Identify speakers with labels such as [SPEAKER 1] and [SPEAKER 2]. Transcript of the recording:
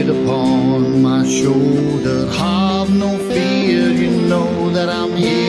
[SPEAKER 1] head upon my shoulder. Have no fear, you know that I'm here